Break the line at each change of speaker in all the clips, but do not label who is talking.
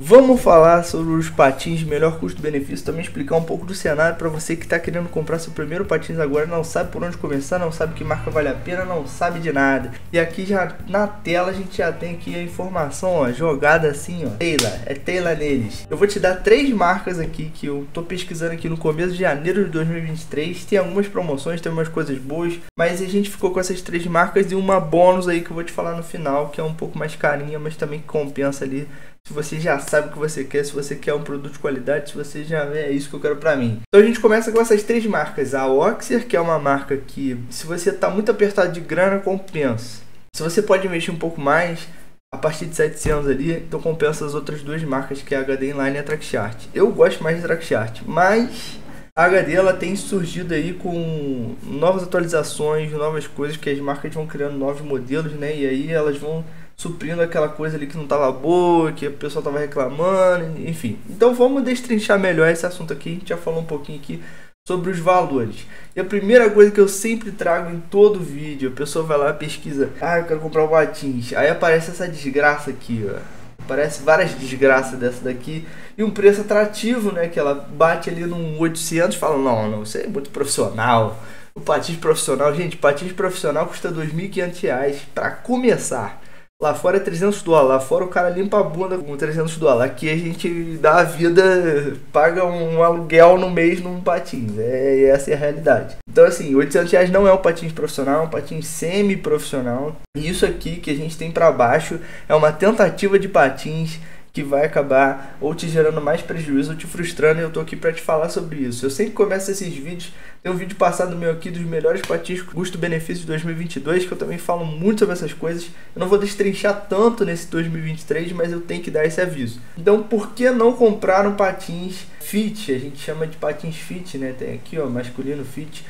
Vamos falar sobre os patins de melhor custo-benefício, também explicar um pouco do cenário para você que está querendo comprar seu primeiro patins agora, não sabe por onde começar, não sabe que marca vale a pena, não sabe de nada. E aqui já na tela a gente já tem aqui a informação, ó, jogada assim, ó, Taylor, é Taylor neles. Eu vou te dar três marcas aqui que eu tô pesquisando aqui no começo de janeiro de 2023. Tem algumas promoções, tem umas coisas boas, mas a gente ficou com essas três marcas e uma bônus aí que eu vou te falar no final, que é um pouco mais carinha, mas também compensa ali se você já sabe o que você quer, se você quer um produto de qualidade, se você já é isso que eu quero para mim. Então a gente começa com essas três marcas. A Oxer, que é uma marca que, se você tá muito apertado de grana, compensa. Se você pode investir um pouco mais, a partir de 700 ali, então compensa as outras duas marcas, que é a HD Inline e a Trackchart. Eu gosto mais de Trackchart, mas a HD ela tem surgido aí com novas atualizações, novas coisas que as marcas vão criando novos modelos, né? E aí elas vão suprindo aquela coisa ali que não estava boa, que o pessoal estava reclamando, enfim. Então vamos destrinchar melhor esse assunto aqui. A gente já falou um pouquinho aqui sobre os valores. E a primeira coisa que eu sempre trago em todo vídeo, a pessoa vai lá pesquisa, ah, eu quero comprar um patins. Aí aparece essa desgraça aqui, ó. Aparece várias desgraças dessa daqui e um preço atrativo, né? Que ela bate ali num 800 e fala: Não, não, isso é muito profissional. O patins profissional, gente, patins profissional custa R$ 2.500 para começar. Lá fora é 300 dólares, lá fora o cara limpa a bunda com 300 dólares. Aqui a gente dá a vida, paga um aluguel no mês num patins. É, essa é a realidade. Então, assim, 800 reais não é um patins profissional, é um patins semi-profissional. E isso aqui que a gente tem para baixo é uma tentativa de patins que vai acabar ou te gerando mais prejuízo ou te frustrando. E eu tô aqui para te falar sobre isso. Eu sempre começo esses vídeos. Tem um vídeo passado meu aqui dos melhores patins custo-benefício de 2022 que eu também falo muito sobre essas coisas. Eu não vou destrinchar tanto nesse 2023, mas eu tenho que dar esse aviso. Então, por que não comprar um patins fit? A gente chama de patins fit, né? Tem aqui, ó, masculino fit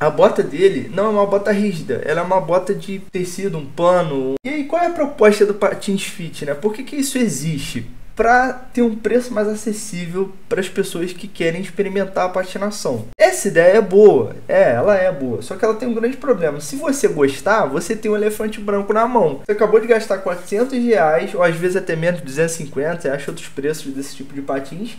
a bota dele não é uma bota rígida, ela é uma bota de tecido, um pano. E aí, qual é a proposta do Patins Fit, né? Por que, que isso existe? Para ter um preço mais acessível para as pessoas que querem experimentar a patinação. Essa ideia é boa, é, ela é boa, só que ela tem um grande problema. Se você gostar, você tem um elefante branco na mão. Você acabou de gastar 400 reais, ou às vezes até menos, 250, você acha outros preços desse tipo de patins.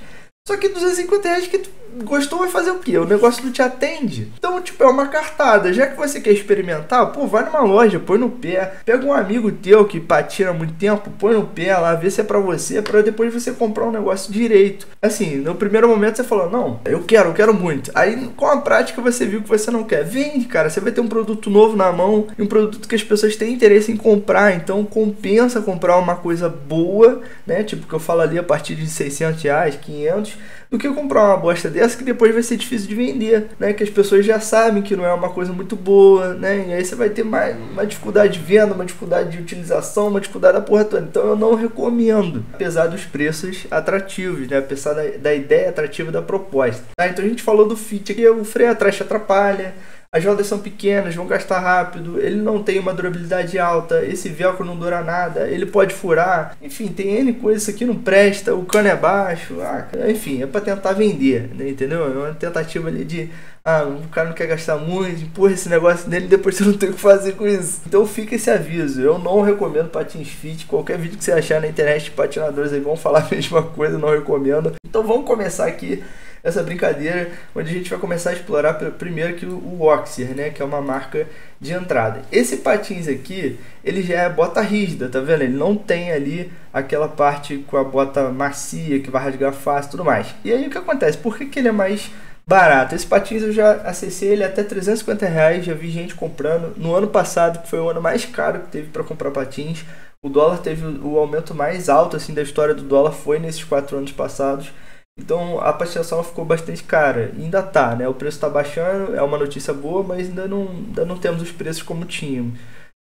Só que 250 reais que tu gostou vai fazer o quê? O negócio não te atende. Então, tipo, é uma cartada. Já que você quer experimentar, pô, vai numa loja, põe no pé. Pega um amigo teu que patina há muito tempo, põe no pé lá, vê se é pra você, para depois você comprar um negócio direito. Assim, no primeiro momento você falou, não, eu quero, eu quero muito. Aí, com a prática, você viu que você não quer. Vende, cara, você vai ter um produto novo na mão e um produto que as pessoas têm interesse em comprar. Então, compensa comprar uma coisa boa, né? Tipo, que eu falo ali a partir de 600 reais, 500 do que comprar uma bosta dessa que depois vai ser difícil de vender, né? Que as pessoas já sabem que não é uma coisa muito boa, né? E aí você vai ter mais uma dificuldade de venda, uma dificuldade de utilização, uma dificuldade da porra toda. Então eu não recomendo, apesar dos preços atrativos, né? Apesar da, da ideia atrativa da proposta. Tá? Então a gente falou do fit aqui, o freio atrás atrapalha, as rodas são pequenas, vão gastar rápido, ele não tem uma durabilidade alta, esse velcro não dura nada, ele pode furar, enfim, tem N coisas, aqui não presta, o cano é baixo, ah, enfim, é para tentar vender, né, entendeu? É uma tentativa ali de, ah, o cara não quer gastar muito, empurra esse negócio nele depois você não tem o que fazer com isso. Então fica esse aviso, eu não recomendo patins fit, qualquer vídeo que você achar na internet, patinadores aí vão falar a mesma coisa, não recomendo. Então vamos começar aqui essa brincadeira, onde a gente vai começar a explorar primeiro que o Oxer, né, que é uma marca de entrada. Esse patins aqui, ele já é bota rígida, tá vendo? Ele não tem ali aquela parte com a bota macia que vai rasgar fácil e tudo mais. E aí o que acontece? Por que, que ele é mais barato? Esse patins eu já acessei ele até 350 reais, já vi gente comprando. No ano passado, que foi o ano mais caro que teve para comprar patins, o dólar teve o aumento mais alto assim da história do dólar foi nesses quatro anos passados. Então a pastelação ficou bastante cara. ainda tá, né? O preço está baixando, é uma notícia boa, mas ainda não, ainda não temos os preços como tínhamos.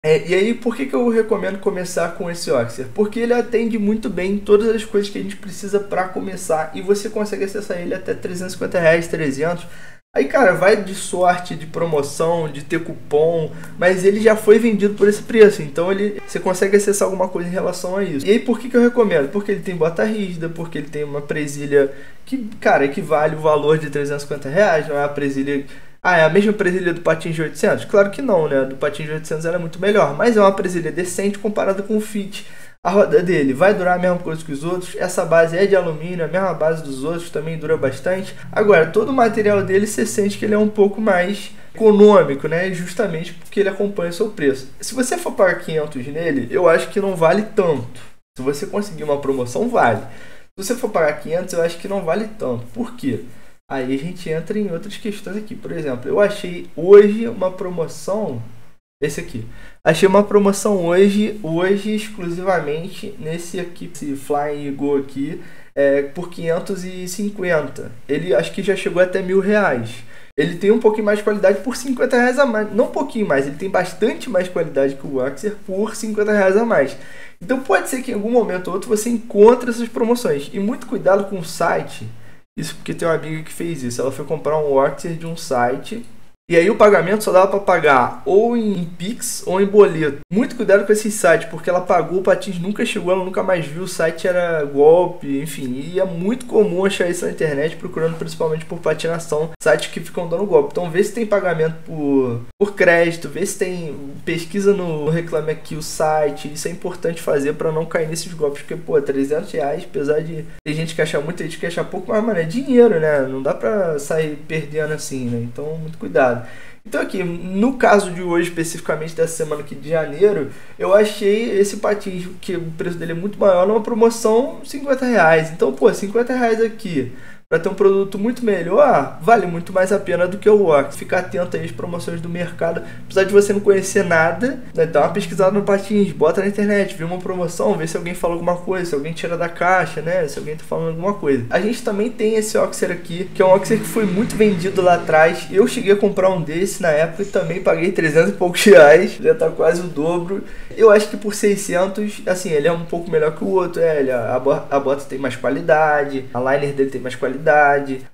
É, e aí, por que, que eu recomendo começar com esse Oxer? Porque ele atende muito bem todas as coisas que a gente precisa para começar e você consegue acessar ele até 350 reais, 300 Aí, cara, vai de sorte, de promoção, de ter cupom, mas ele já foi vendido por esse preço, então ele você consegue acessar alguma coisa em relação a isso. E aí, por que, que eu recomendo? Porque ele tem bota rígida, porque ele tem uma presilha que, cara, equivale o valor de 350 reais, não é a presilha. Ah, é a mesma presilha do Patins de 800? Claro que não, né? Do Patins de 800 ela é muito melhor, mas é uma presilha decente comparada com o Fit. A roda dele vai durar a mesma coisa que os outros. Essa base é de alumínio, a mesma base dos outros, também dura bastante. Agora, todo o material dele você sente que ele é um pouco mais econômico, né? Justamente porque ele acompanha o seu preço. Se você for pagar 500 nele, eu acho que não vale tanto. Se você conseguir uma promoção, vale. Se você for pagar 500, eu acho que não vale tanto. Por quê? Aí a gente entra em outras questões aqui. Por exemplo, eu achei hoje uma promoção. Esse aqui. Achei uma promoção hoje, hoje exclusivamente nesse aqui, esse Flying Go aqui, é, por 550. Ele acho que já chegou até mil reais. Ele tem um pouquinho mais de qualidade por 50 reais a mais. Não um pouquinho mais, ele tem bastante mais qualidade que o Axer por 50 reais a mais. Então pode ser que em algum momento ou outro você encontre essas promoções. E muito cuidado com o site isso porque tem uma amiga que fez isso. Ela foi comprar um Worker de um site e aí o pagamento só dava para pagar ou em Pix ou em boleto. Muito cuidado com esse site, porque ela pagou, o Patins nunca chegou, ela nunca mais viu, o site era golpe, enfim. E é muito comum achar isso na internet, procurando principalmente por patinação, sites que ficam dando golpe. Então vê se tem pagamento por, por crédito, vê se tem pesquisa no Reclame Aqui o site. Isso é importante fazer para não cair nesses golpes, porque pô, 300 reais, apesar de ter gente que acha muito, gente que acha pouco, mas mano, é dinheiro, né? Não dá pra sair perdendo assim, né? Então muito cuidado. Então aqui, no caso de hoje, especificamente dessa semana aqui de janeiro, eu achei esse patins, que o preço dele é muito maior, numa promoção 50 reais. Então, pô, 50 reais aqui para ter um produto muito melhor, vale muito mais a pena do que o Wax. Ficar atento aí às promoções do mercado. Apesar de você não conhecer nada, né, dá uma pesquisada no Patins, bota na internet, vê uma promoção, vê se alguém fala alguma coisa, se alguém tira da caixa, né? Se alguém tá falando alguma coisa. A gente também tem esse Oxer aqui, que é um Oxer que foi muito vendido lá atrás. Eu cheguei a comprar um desse na época e também paguei 300 e poucos reais, já tá quase o dobro. Eu acho que por 600, assim, ele é um pouco melhor que o outro. É, ele, a, a bota tem mais qualidade, a liner dele tem mais qualidade.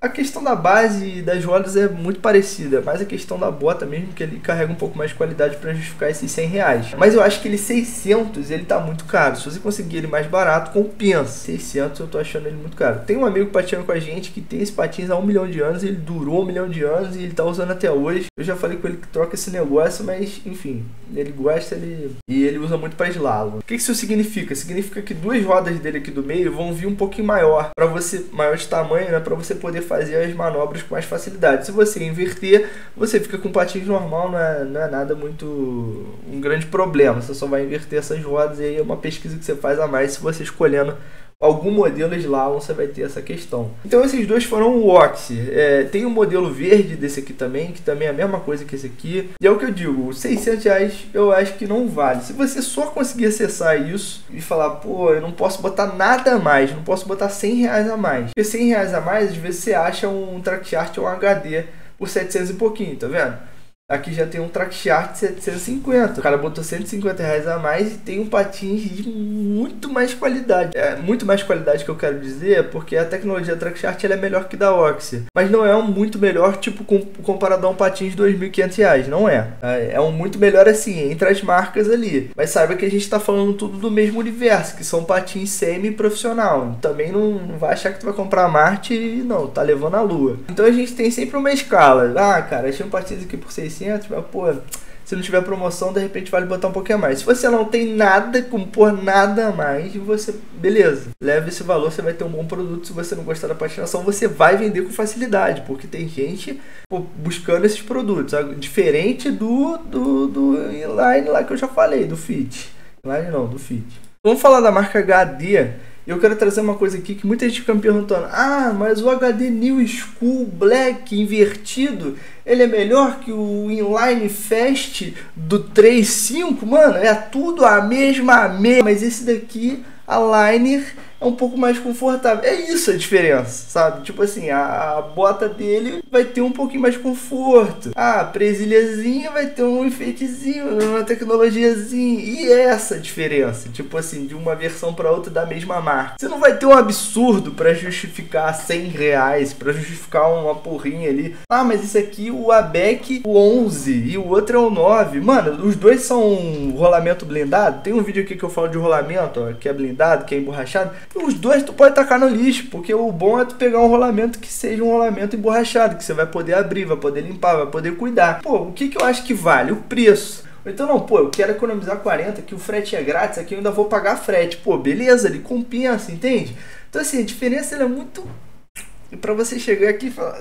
A questão da base das rodas é muito parecida, mas a questão da bota mesmo, que ele carrega um pouco mais de qualidade para justificar esses 100 reais. Mas eu acho que ele 600, ele tá muito caro. Se você conseguir ele mais barato, compensa. 600 eu tô achando ele muito caro. Tem um amigo patinando com a gente que tem esse patins há um milhão de anos, ele durou um milhão de anos e ele tá usando até hoje. Eu já falei com ele que troca esse negócio, mas enfim, ele gosta, ele... E ele usa muito para slalom. O que isso significa? Significa que duas rodas dele aqui do meio vão vir um pouquinho maior, para você maior de tamanho, né, para você poder fazer as manobras com mais facilidade. Se você inverter, você fica com patins normal, não é, não é nada muito um grande problema. Você só vai inverter essas rodas e aí é uma pesquisa que você faz a mais se você escolhendo algum modelo slalom você vai ter essa questão. Então esses dois foram o Oxy. É, tem um modelo verde desse aqui também, que também é a mesma coisa que esse aqui. E é o que eu digo, 600 reais eu acho que não vale. Se você só conseguir acessar isso e falar, pô, eu não posso botar nada a mais, não posso botar 100 reais a mais. Porque 100 reais a mais, às vezes você acha um track chart ou um HD por 700 e pouquinho, tá vendo? Aqui já tem um track chart de 750. O cara botou 150 reais a mais e tem um patins de muito mais qualidade. É, muito mais qualidade que eu quero dizer, porque a tecnologia track chart é melhor que da Oxy. Mas não é um muito melhor, tipo, com, comparado a um patins de 2.500 reais. Não é. é. É um muito melhor assim, entre as marcas ali. Mas saiba que a gente está falando tudo do mesmo universo, que são patins semi-profissional. Também não, não vai achar que tu vai comprar a Marte e não, tá levando a lua. Então a gente tem sempre uma escala. Ah, cara, achei um patins aqui por 600 600, mas, pô, se não tiver promoção, de repente vale botar um pouquinho a mais. Se você não tem nada, compor nada a mais, você, beleza, leva esse valor, você vai ter um bom produto. Se você não gostar da patinação, você vai vender com facilidade, porque tem gente pô, buscando esses produtos, diferente do, do, do inline lá que eu já falei, do Fit. Inline não, do Fit. Vamos falar da marca HD e eu quero trazer uma coisa aqui que muita gente fica me perguntando: ah, mas o HD New School Black invertido ele é melhor que o Inline Fast do 3.5? Mano, é tudo a mesma mesma, mas esse daqui, a Liner é um pouco mais confortável. É isso a diferença, sabe? Tipo assim, a, a, bota dele vai ter um pouquinho mais conforto. A presilhazinha vai ter um efeitozinho, uma tecnologiazinha. E é essa a diferença, tipo assim, de uma versão para outra da mesma marca. Você não vai ter um absurdo para justificar 100 reais, para justificar uma porrinha ali. Ah, mas esse aqui, o ABEC, o 11 e o outro é o 9. Mano, os dois são rolamento blindado. Tem um vídeo aqui que eu falo de rolamento, ó, que é blindado, que é emborrachado. Os dois tu pode tacar no lixo, porque o bom é tu pegar um rolamento que seja um rolamento emborrachado, que você vai poder abrir, vai poder limpar, vai poder cuidar. Pô, o que, que eu acho que vale? O preço. Então não, pô, eu quero economizar 40, que o frete é grátis, aqui eu ainda vou pagar frete. Pô, beleza, ele compensa, entende? Então assim, a diferença é muito. E pra você chegar aqui e falar.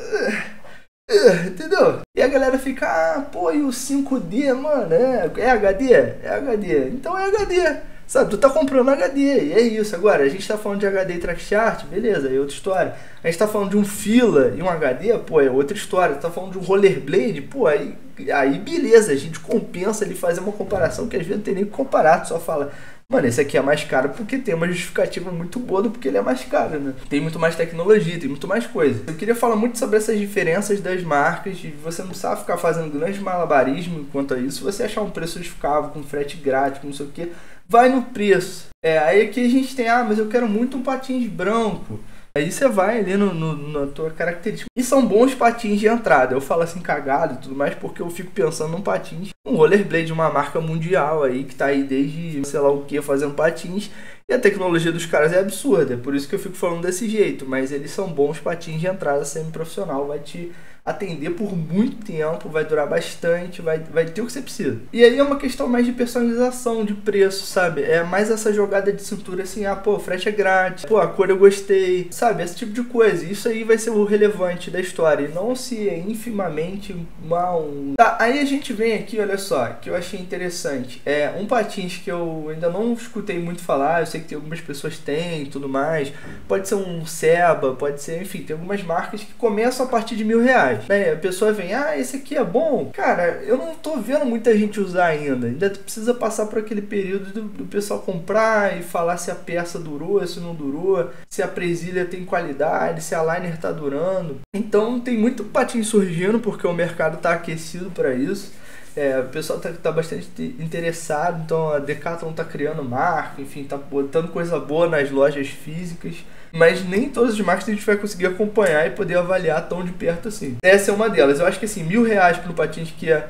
Uh, entendeu? E a galera fica, ah, pô, e o 5D, mano, é, é HD? É HD. Então é HD. Sabe, tu tá comprando HD, e é isso. Agora, a gente tá falando de HD e trackchart, beleza, é outra história. A gente tá falando de um fila e um HD, pô, é outra história. Tu tá falando de um rollerblade, pô, aí, aí beleza, a gente compensa ali fazer uma comparação que às vezes não tem nem que comparar, tu só fala, Mano, esse aqui é mais caro porque tem uma justificativa muito boa do porque ele é mais caro, né? Tem muito mais tecnologia, tem muito mais coisa. Eu queria falar muito sobre essas diferenças das marcas, e você não precisa ficar fazendo grande malabarismo quanto a isso. Você achar um preço justificável, com frete grátis, com não sei o que, vai no preço. É, aí aqui a gente tem, ah, mas eu quero muito um patins branco. Aí você vai ali no, no, na tua característica. E são bons patins de entrada. Eu falo assim cagado e tudo mais porque eu fico pensando num patins. Um rollerblade, uma marca mundial aí que tá aí desde sei lá o que fazendo patins. E a tecnologia dos caras é absurda. É por isso que eu fico falando desse jeito. Mas eles são bons patins de entrada semi-profissional. Vai te atender por muito tempo, vai durar bastante, vai, vai ter o que você precisa. E aí é uma questão mais de personalização, de preço, sabe? É mais essa jogada de cintura assim, ah, pô, frete é grátis, pô, a cor eu gostei, sabe? Esse tipo de coisa. Isso aí vai ser o relevante da história e não se é infimamente mal. Tá, aí a gente vem aqui, olha só, que eu achei interessante. É um patins que eu ainda não escutei muito falar, eu sei que tem algumas pessoas têm e tudo mais. Pode ser um Seba, pode ser, enfim, tem algumas marcas que começam a partir de mil reais reais. Né? A pessoa vem, ah, esse aqui é bom. Cara, eu não tô vendo muita gente usar ainda. Ainda precisa passar por aquele período do, do pessoal comprar e falar se a peça durou, se não durou, se a presilha tem qualidade, se a liner tá durando. Então tem muito patinho surgindo porque o mercado tá aquecido para isso. É, o pessoal tá, tá, bastante interessado, então a Decathlon tá criando marca, enfim, tá botando coisa boa nas lojas físicas mas nem todas as marcas a gente vai conseguir acompanhar e poder avaliar tão de perto assim. Essa é uma delas. Eu acho que assim, mil reais pelo patins que é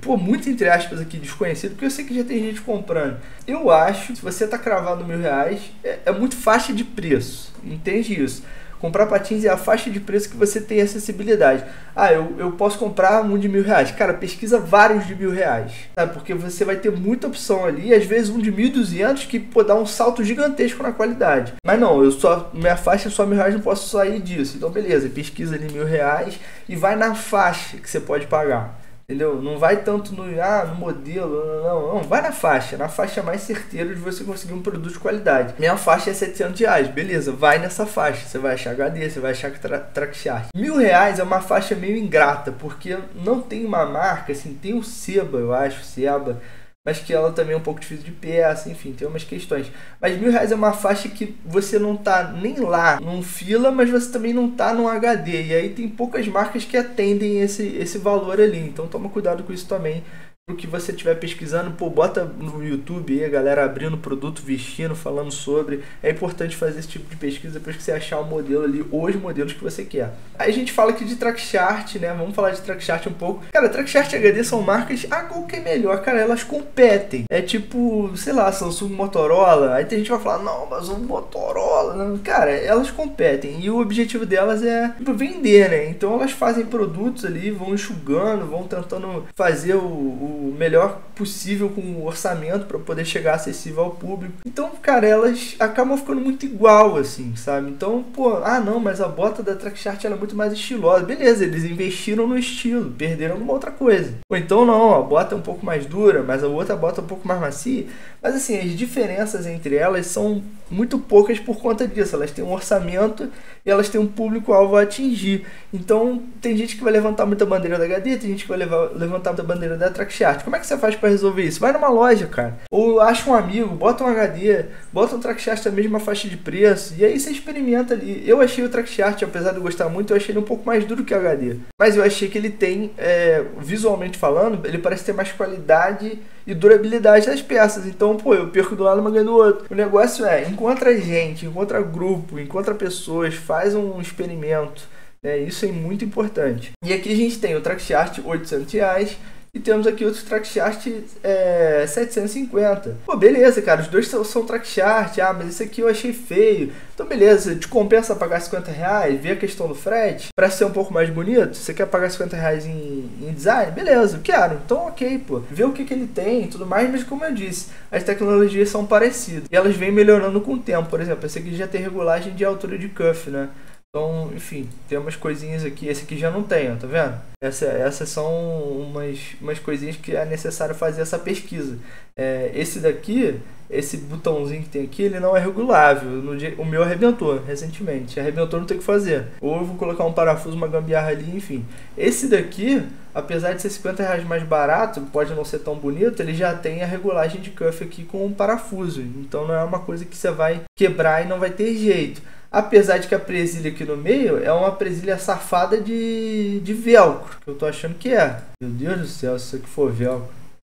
pô, muito entre aspas aqui desconhecido, porque eu sei que já tem gente comprando. Eu acho, se você tá cravado mil reais, é, é muito faixa de preço. Entende isso? Comprar patins é a faixa de preço que você tem acessibilidade. Ah, eu, eu posso comprar um de mil reais. Cara, pesquisa vários de mil reais. Sabe? Porque você vai ter muita opção ali. Às vezes um de mil duzentos que pode dar um salto gigantesco na qualidade. Mas não, eu só minha faixa é só mil reais, não posso sair disso. Então beleza, pesquisa ali mil reais e vai na faixa que você pode pagar. Entendeu? Não vai tanto no, ah, no modelo, não, não, vai na faixa, na faixa mais certeira de você conseguir um produto de qualidade. Minha faixa é 700 reais, beleza, vai nessa faixa, você vai achar HD, você vai achar tra Trackchart. Mil reais é uma faixa meio ingrata, porque não tem uma marca, assim, tem o Seba, eu acho, Seba, mas que ela também é um pouco difícil de peça, enfim, tem umas questões. Mas mil reais é uma faixa que você não tá nem lá num fila, mas você também não tá num HD. E aí tem poucas marcas que atendem esse, esse valor ali. Então toma cuidado com isso também o que você estiver pesquisando, pô, bota no YouTube aí a galera abrindo produto, vestindo, falando sobre. É importante fazer esse tipo de pesquisa depois que você achar o modelo ali, os modelos que você quer. Aí a gente fala aqui de Trackchart, né? Vamos falar de Trackchart um pouco. Cara, Trackchart e HD são marcas, qual que é melhor? Cara, elas competem. É tipo, sei lá, Samsung Motorola. Aí tem gente que vai falar, não, mas o Motorola. Não. Cara, elas competem. E o objetivo delas é tipo, vender, né? Então elas fazem produtos ali, vão enxugando, vão tentando fazer o o melhor possível com o orçamento para poder chegar acessível ao público. Então, cara, elas acabam ficando muito igual, assim, sabe? Então, pô, ah não, mas a bota da Trackchart ela é muito mais estilosa. Beleza, eles investiram no estilo, perderam numa outra coisa. Ou então não, a bota é um pouco mais dura, mas a outra bota é um pouco mais macia. Mas assim, as diferenças entre elas são muito poucas por conta disso. Elas têm um orçamento e elas têm um público-alvo a atingir. Então, tem gente que vai levantar muita bandeira da HD, tem gente que vai levar, levantar muita bandeira da Trackchart. Como é que você faz para resolver isso? Vai numa loja, cara. Ou acha um amigo, bota um HD, bota um Trackchart da mesma faixa de preço e aí você experimenta ali. Eu achei o Trackchart, apesar de eu gostar muito, eu achei ele um pouco mais duro que o HD. Mas eu achei que ele tem, é, visualmente falando, ele parece ter mais qualidade e durabilidade das peças. Então, pô, eu perco do lado, mas ganho do outro. O negócio é, encontra gente, encontra grupo, encontra pessoas, faz um experimento. É, isso é muito importante. E aqui a gente tem o Trackchart 800 reais E temos aqui outros trackshaft é, 750. Pô, beleza, cara, os dois são, são trackshaft. Ah, mas esse aqui eu achei feio. Então, beleza, te compensa pagar 50 reais, ver a questão do frete, para ser um pouco mais bonito. Você quer pagar 50 reais em, em design? Beleza, quero. Então, ok, pô. Vê o que, que ele tem e tudo mais, mas como eu disse, as tecnologias são parecidas. E elas vêm melhorando com o tempo. Por exemplo, esse aqui já tem regulagem de altura de cuff, né? Então, enfim, tem umas coisinhas aqui. Esse aqui já não tem, ó, tá vendo? Essa, essas são umas, umas coisinhas que é necessário fazer essa pesquisa. É, esse daqui, esse botãozinho que tem aqui, ele não é regulável. No dia, o meu arrebentou recentemente. Arrebentou, não tem o que fazer. Ou eu vou colocar um parafuso, uma gambiarra ali, enfim. Esse daqui, apesar de ser 50 reais mais barato, pode não ser tão bonito, ele já tem a regulagem de cuff aqui com um parafuso. Então não é uma coisa que você vai quebrar e não vai ter jeito. Apesar de que a presilha aqui no meio é uma presilha safada de, de velcro, que eu tô achando que é. Meu Deus do céu, se isso aqui for velcro.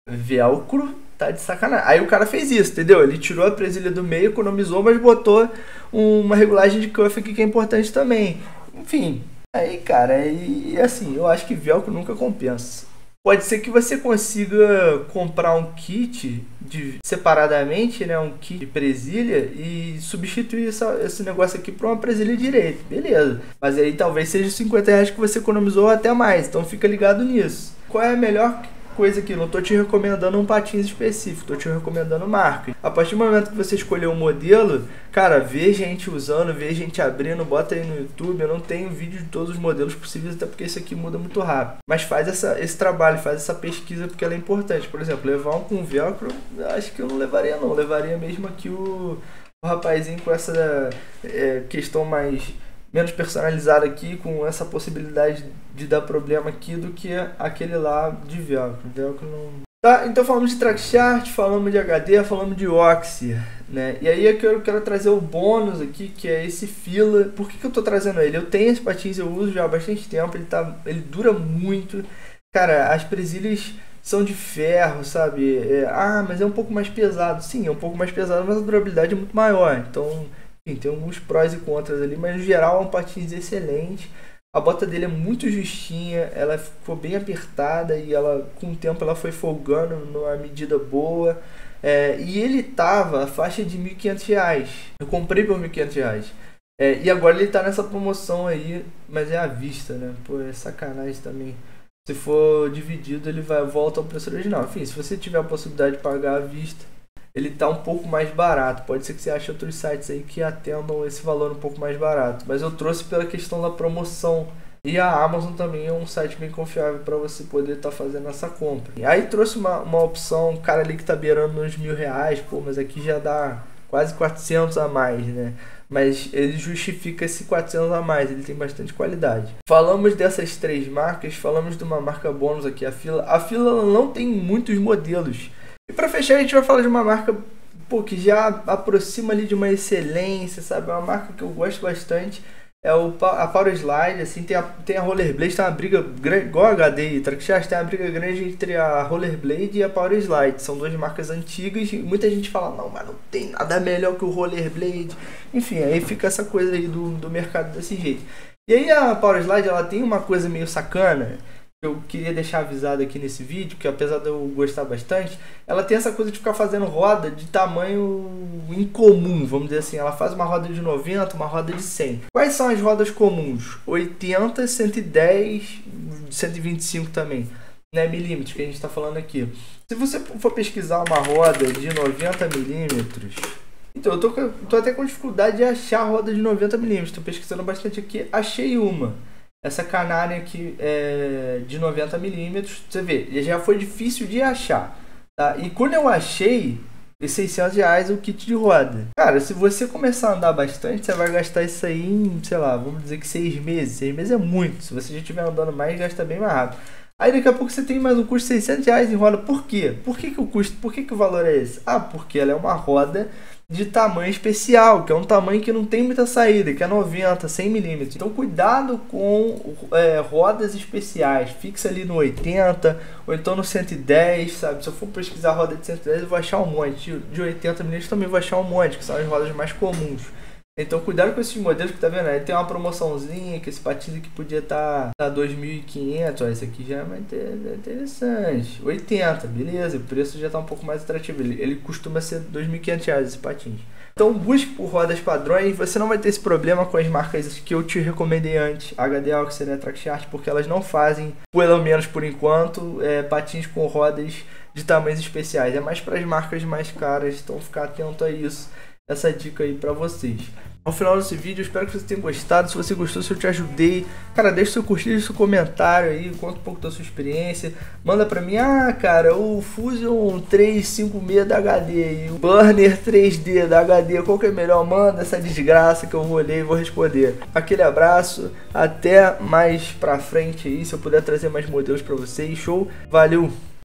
Velcro tá de sacanagem. Aí o cara fez isso, entendeu? Ele tirou a presilha do meio, economizou, mas botou uma regulagem de cuff aqui que é importante também. Enfim, aí cara, e assim, eu acho que velcro nunca compensa. Pode ser que você consiga comprar um kit de, separadamente, né, um kit de presilha e substituir essa, esse negócio aqui por uma presilha direita. Beleza. Mas aí talvez seja 50 reais que você economizou até mais. Então fica ligado nisso. Qual é a melhor coisa aqui, não tô te recomendando um patins específico, tô te recomendando marca. A partir do momento que você escolher o um modelo, cara, vê gente usando, vê gente abrindo, bota aí no YouTube. Eu não tenho vídeo de todos os modelos possíveis, até porque isso aqui muda muito rápido. Mas faz essa, esse trabalho, faz essa pesquisa porque ela é importante. Por exemplo, levar um com velcro, acho que eu não levaria não. Levaria mesmo aqui o, o rapazinho com essa é, questão mais menos personalizado aqui, com essa possibilidade de dar problema aqui do que aquele lá de velcro. Velcro não. Tá, então falamos de track chart, falamos de HD, falamos de Oxy, né? E aí é que eu quero trazer o bônus aqui, que é esse fila. Por que, que eu tô trazendo ele? Eu tenho esse patins, eu uso já há bastante tempo, ele, tá, ele dura muito. Cara, as presilhas são de ferro, sabe? É, ah, mas é um pouco mais pesado. Sim, é um pouco mais pesado, mas a durabilidade é muito maior. Então, tem alguns prós e contras ali, mas no geral é um patins excelente. A bota dele é muito justinha, ela ficou bem apertada e ela com o tempo ela foi folgando numa medida boa. É, e ele tava a faixa de R$ 1.500. Eu comprei por R$ 1.500. É, e agora ele tá nessa promoção aí, mas é à vista, né? Pô, é sacanagem também. Se for dividido, ele vai volta ao preço original. Enfim, se você tiver a possibilidade de pagar à vista, ele tá um pouco mais barato. Pode ser que você ache outros sites aí que atendam esse valor um pouco mais barato. Mas eu trouxe pela questão da promoção. E a Amazon também é um site bem confiável para você poder estar tá fazendo essa compra. E aí trouxe uma, uma opção, um cara ali que tá beirando uns mil reais, pô, mas aqui já dá quase 400 a mais, né? Mas ele justifica esse 400 a mais, ele tem bastante qualidade. Falamos dessas três marcas, falamos de uma marca bônus aqui, a Fila. A Fila não tem muitos modelos. E para fechar, a gente vai falar de uma marca pô, que já aproxima ali de uma excelência, sabe? É uma marca que eu gosto bastante. É o, a Power Slide, assim, tem a, tem a Rollerblade, tem uma briga grande, igual a HD e Trackchat, tem uma briga grande entre a Rollerblade e a Power Slide. São duas marcas antigas e muita gente fala, não, mas não tem nada melhor que o Rollerblade. Enfim, aí fica essa coisa aí do, do mercado desse jeito. E aí a Power Slide, ela tem uma coisa meio sacana, eu queria deixar avisado aqui nesse vídeo, que apesar de eu gostar bastante, ela tem essa coisa de ficar fazendo roda de tamanho incomum, vamos dizer assim. Ela faz uma roda de 90, uma roda de 100. Quais são as rodas comuns? 80, 110, 125 também, né, milímetros que a gente está falando aqui. Se você for pesquisar uma roda de 90 milímetros, então eu tô, tô até com dificuldade de achar a roda de 90 milímetros. Estou pesquisando bastante aqui, achei uma essa canária aqui é de 90 milímetros, você vê, já foi difícil de achar. Tá? E quando eu achei, e 600 reais o kit de roda. Cara, se você começar a andar bastante, você vai gastar isso aí em, sei lá, vamos dizer que seis meses. Seis meses é muito. Se você já estiver andando mais, gasta bem mais rápido. Aí daqui a pouco você tem mais um custo de 600 reais em roda. Por quê? Por que, que o custo, por que, que o valor é esse? Ah, porque ela é uma roda de tamanho especial, que é um tamanho que não tem muita saída, que é 90, 100 milímetros. Então cuidado com é, rodas especiais, fixa ali no 80 ou então no 110, sabe? Se eu for pesquisar roda de 110 eu vou achar um monte, de 80 milímetros também vou achar um monte, que são as rodas mais comuns. Então cuidado com esses modelos que tá vendo aí. Tem uma promoçãozinha que esse patins aqui podia estar tá, tá 2.500. Ó, esse aqui já é mais interessante. 80, beleza. O preço já tá um pouco mais atrativo. Ele, ele costuma ser 2.500 reais esse patins. Então busque por rodas padrões, você não vai ter esse problema com as marcas que eu te recomendei antes, HD Oxer e Track Chart, porque elas não fazem, pelo menos por enquanto, é, patins com rodas de tamanhos especiais. É mais para as marcas mais caras, então ficar atento a isso. Essa dica aí para vocês ao final desse vídeo. espero que você tenha gostado. Se você gostou, se eu te ajudei, cara, deixa seu curtir, deixa seu comentário aí, conta um pouco da sua experiência. Manda pra mim, ah, cara, o Fusion 356 da HD e o Burner 3D da HD, qual que é melhor? Manda essa desgraça que eu vou ler e vou responder. Aquele abraço, até mais pra frente aí, se eu puder trazer mais modelos pra vocês. Show, valeu!